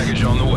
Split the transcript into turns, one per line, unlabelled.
package on the.